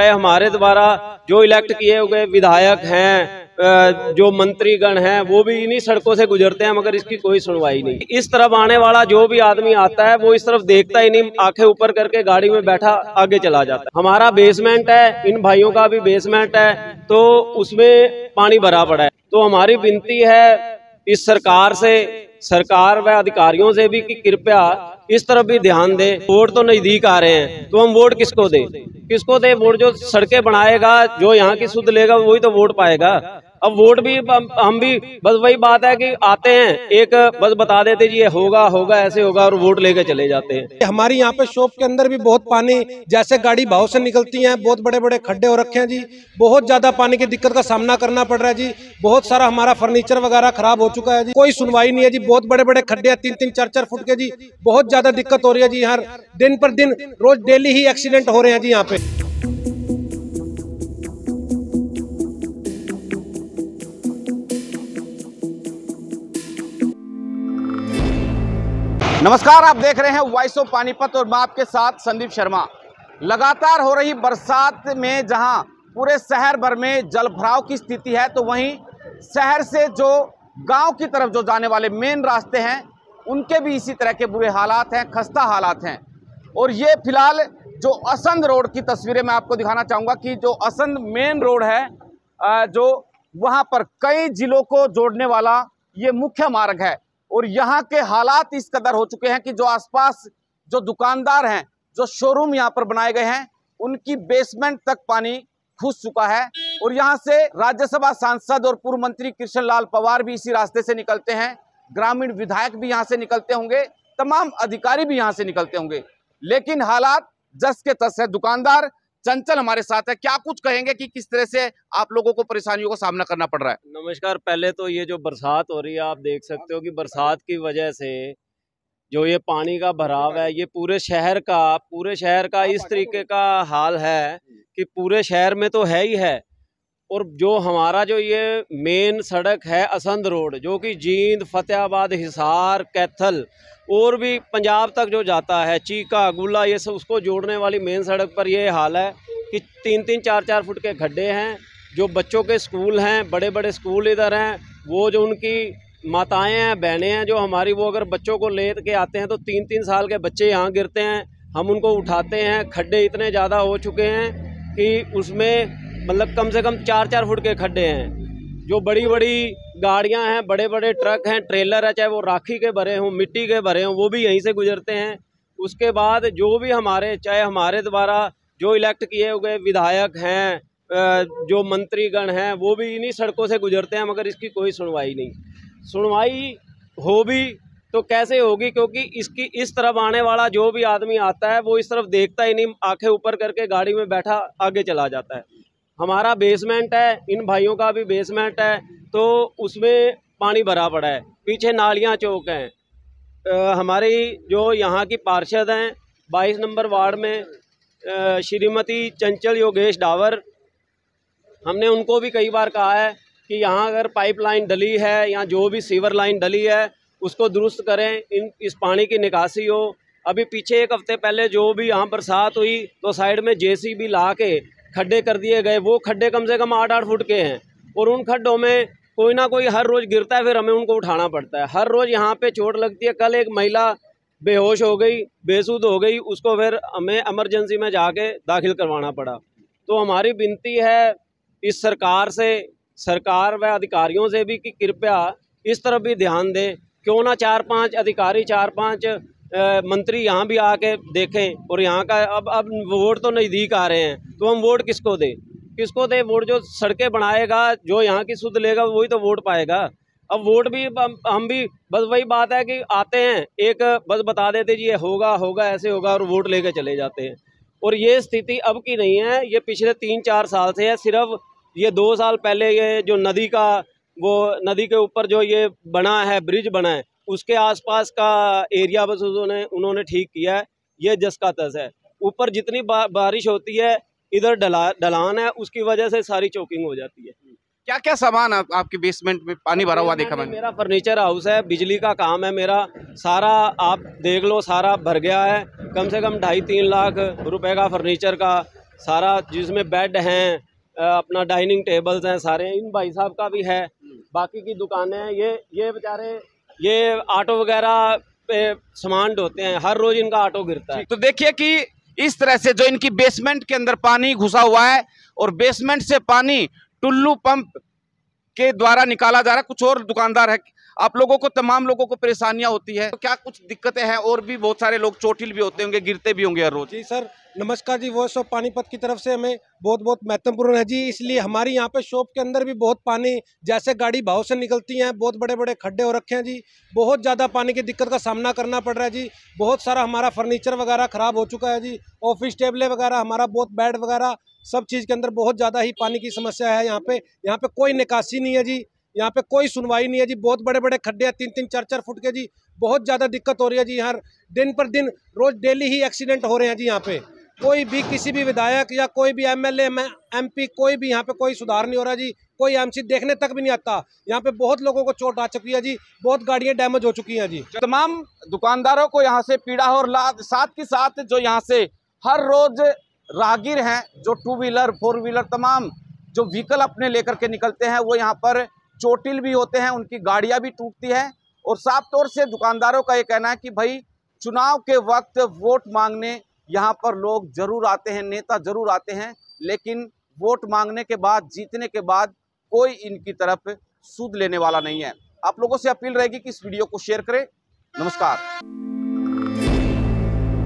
चाहे हमारे द्वारा जो इलेक्ट किए हुए विधायक हैं जो मंत्रीगण हैं, वो भी इन्हीं सड़कों से गुजरते हैं, मगर इसकी कोई सुनवाई नहीं। इस तरफ़ आने वाला जो भी आदमी आता है, वो इस तरफ़ देखता ही नहीं, आँखें ऊपर करके गाड़ी में बैठा आगे चला जाता है। हमारा बेसमेंट है, इन भाइयों का भी बेसमेंट है तो उसमें पानी भरा पड़ा है। तो हमारी विनती है, इस सरकार से सरकार व अधिकारियों से भी कि कृपया इस तरफ़ भी ध्यान दे। वोट तो नज़दीक आ रहे हैं तो हम वोट किसको दे? किसको दे? वोट जो सड़कें बनाएगा, जो यहाँ की सुध लेगा, वही तो वोट पाएगा। अब वोट भी हम भी बस वही बात है कि आते हैं, एक बस बता देते जी, ये होगा होगा, ऐसे होगा, और वोट लेके चले जाते हैं। हमारी यहाँ पे शॉप के अंदर भी बहुत पानी, जैसे गाड़ी भाव से निकलती है, बहुत बड़े बड़े खड्डे हो रखे हैं जी, बहुत ज़्यादा पानी की दिक्कत का सामना करना पड़ रहा है जी, बहुत सारा हमारा फर्नीचर वगैरह खराब हो चुका है जी, कोई सुनवाई नहीं है जी, बहुत बड़े बड़े खड्डे हैं तीन तीन चार चार फुट के जी, बहुत ज़्यादा दिक्कत हो रही है जी, हर दिन पर दिन, रोज डेली ही एक्सीडेंट हो रहे हैं जी यहाँ पे। नमस्कार, आप देख रहे हैं वॉइस ऑफ़ पानीपत और मैं आपके साथ संदीप शर्मा। लगातार हो रही बरसात में जहाँ पूरे शहर भर में जलभराव की स्थिति है तो वहीं शहर से जो गाँव की तरफ़ जो जाने वाले मेन रास्ते हैं, उनके भी इसी तरह के बुरे हालात हैं, खस्ता हालात हैं। और ये फ़िलहाल जो असंध रोड की तस्वीरें मैं आपको दिखाना चाहूँगा कि जो असंध मेन रोड है जो वहाँ पर कई जिलों को जोड़ने वाला ये मुख्य मार्ग है। और यहाँ के हालात इस कदर हो चुके हैं कि जो आसपास जो दुकानदार हैं, जो शोरूम यहाँ पर बनाए गए हैं, उनकी बेसमेंट तक पानी घुस चुका है। और यहाँ से राज्यसभा सांसद और पूर्व मंत्री कृष्ण लाल पवार भी इसी रास्ते से निकलते हैं। ग्रामीण विधायक भी यहाँ से निकलते होंगे, तमाम अधिकारी भी यहाँ से निकलते होंगे। लेकिन हालात जस के तस है। दुकानदार चंचल हमारे साथ है। क्या कुछ कहेंगे कि किस तरह से आप लोगों को परेशानियों का सामना करना पड़ रहा है? नमस्कार, पहले तो ये जो बरसात हो रही है, आप देख सकते हो कि बरसात की वजह से जो ये पानी का भराव है, ये पूरे शहर का, पूरे शहर का इस तरीके का हाल है कि पूरे शहर में तो है ही है। और जो हमारा जो ये मेन सड़क है असंध रोड, जो कि जींद, फतेहाबाद, हिसार, कैथल, और भी पंजाब तक जो जाता है, चीका गुला ये सब, उसको जोड़ने वाली मेन सड़क पर ये हाल है कि तीन तीन चार चार फुट के खड्डे हैं, जो बच्चों के स्कूल हैं बड़े बड़े स्कूल इधर हैं, वो जो उनकी माताएँ हैं, बहनें हैं, जो हमारी, वो अगर बच्चों को ले के आते हैं तो तीन तीन साल के बच्चे यहाँ गिरते हैं, हम उनको उठाते हैं, खड्डे इतने ज़्यादा हो चुके हैं कि उसमें मतलब कम से कम चार चार फुट के खड्डे हैं। जो बड़ी बड़ी गाड़ियाँ हैं, बड़े बड़े ट्रक हैं, ट्रेलर है, चाहे वो राखी के भरे हों, मिट्टी के भरे हों, वो भी यहीं से गुजरते हैं। उसके बाद जो भी हमारे, चाहे हमारे द्वारा जो इलेक्ट किए हुए विधायक हैं जो मंत्रीगण हैं, वो भी इन्हीं सड़कों से गुजरते हैं, मगर इसकी कोई सुनवाई नहीं। सुनवाई हो भी तो कैसे होगी? क्योंकि इसकी, इस तरफ़ आने वाला जो भी आदमी आता है, वो इस तरफ़ देखता ही नहीं, आँखें ऊपर करके गाड़ी में बैठा, आगे चला जाता है। हमारा बेसमेंट है, इन भाइयों का भी बेसमेंट है तो उसमें पानी भरा पड़ा है, पीछे नालियाँ चौक हैं। हमारी जो यहाँ की पार्षद हैं, बाईस नंबर वार्ड में श्रीमती चंचल योगेश डावर, हमने उनको भी कई बार कहा है कि यहाँ अगर पाइपलाइन डली है या जो भी सीवर लाइन डली है, उसको दुरुस्त करें, इन, इस पानी की निकासी हो। अभी पीछे एक हफ़्ते पहले जो भी यहाँ बरसात हुई तो साइड में जेसीबी ला के खड्डे कर दिए गए, वो खड्डे कम से कम आठ आठ फुट के हैं। और उन खड्डों में कोई ना कोई हर रोज़ गिरता है, फिर हमें उनको उठाना पड़ता है। हर रोज़ यहाँ पे चोट लगती है। कल एक महिला बेहोश हो गई, बेसुध हो गई, उसको फिर हमें एमरजेंसी में जाके दाखिल करवाना पड़ा। तो हमारी विनती है इस सरकार से, सरकार व अधिकारियों से भी कि कृपया इस तरफ़ भी ध्यान दें। क्यों ना चार पाँच अधिकारी, चार पाँच मंत्री यहाँ भी आके देखें और यहाँ का अब अब वोट तो नज़दीक आ रहे हैं तो हम वोट किसको दें? किसको दें वोट जो सड़कें बनाएगा, जो यहाँ की सुध लेगा, वही तो वोट पाएगा। अब वोट भी हम भी, बस वही बात है कि आते हैं, एक बस बता देते जी ये होगा होगा, ऐसे होगा और वोट लेके चले जाते हैं। और ये स्थिति अब की नहीं है, ये पिछले तीन चार साल से है, सिर्फ़ ये दो साल पहले ये जो नदी का, वो नदी के ऊपर जो ये बना है, ब्रिज बना है उसके आसपास का एरिया बस उन्होंने उन्होंने ठीक किया है। ये जस का तस है। ऊपर जितनी बा, बारिश होती है इधर डला ढलान है उसकी वजह से सारी चौकिंग हो जाती है। क्या क्या सामान आप, आपके बेसमेंट में पानी भरा हुआ देखा मैंने? मेरा फर्नीचर हाउस है बिजली का काम है मेरा। सारा आप देख लो सारा भर गया है। कम से कम ढाई तीन लाख रुपए का फर्नीचर का सारा जिसमें बेड हैं अपना डाइनिंग टेबल्स हैं सारे इन भाई साहब का भी है। बाकी की दुकानें हैं ये ये बेचारे ये ऑटो वगैरह पे सामान ढोते हैं, हर रोज इनका ऑटो गिरता है। तो देखिए कि इस तरह से जो इनकी बेसमेंट के अंदर पानी घुसा हुआ है और बेसमेंट से पानी टुल्लू पंप के द्वारा निकाला जा रहा है, कुछ और दुकानदार है आप लोगों को, तमाम लोगों को परेशानियाँ होती है। तो क्या कुछ दिक्कतें हैं? और भी बहुत सारे लोग चोटिल भी होते होंगे, गिरते भी होंगे हर रोज। जी सर, नमस्कार जी वॉइस ऑफ़ पानीपत की तरफ़ से हमें बहुत बहुत महत्वपूर्ण है जी। इसलिए हमारी यहाँ पे शॉप के अंदर भी बहुत पानी, जैसे गाड़ी भाव से निकलती हैं, बहुत बड़े बड़े खड्डे हो रखे हैं जी। बहुत ज़्यादा पानी की दिक्कत का सामना करना पड़ रहा है जी। बहुत सारा हमारा फर्नीचर वगैरह ख़राब हो चुका है जी। ऑफ़िस टेबलें वगैरह, हमारा बहुत बेड वगैरह, सब चीज़ के अंदर बहुत ज़्यादा ही पानी की समस्या है यहाँ पे। यहाँ पे कोई निकासी नहीं है जी। यहाँ पे कोई सुनवाई नहीं है जी। बहुत बड़े बड़े खड्डे हैं तीन तीन चार चार फुट के जी। बहुत ज़्यादा दिक्कत हो रही है जी यहाँ। दिन पर दिन रोज डेली ही एक्सीडेंट हो रहे हैं जी यहाँ पे। कोई भी किसी भी विधायक या कोई भी एमएलए एमपी कोई भी यहाँ पे कोई सुधार नहीं हो रहा जी। कोई एमसी देखने तक भी नहीं आता। यहाँ पे बहुत लोगों को चोट आ चुकी है जी। बहुत गाड़ियाँ डैमेज हो चुकी हैं जी। तमाम दुकानदारों को यहाँ से पीड़ा और ला- साथ के साथ जो यहाँ से हर रोज राहगीर हैं, जो टू व्हीलर, फोर व्हीलर, तमाम जो व्हीकल अपने लेकर के निकलते हैं, वो यहाँ पर चोटिल भी होते हैं, उनकी गाड़ियाँ भी टूटती हैं। और साफ़ तौर से दुकानदारों का ये कहना है कि भाई, चुनाव के वक्त वोट मांगने, यहाँ पर लोग ज़रूर आते हैं, नेता ज़रूर आते हैं, लेकिन वोट मांगने के बाद, जीतने के बाद कोई इनकी तरफ़ सूद लेने वाला नहीं है। आप लोगों से अपील रहेगी कि इस वीडियो को शेयर करें। नमस्कार।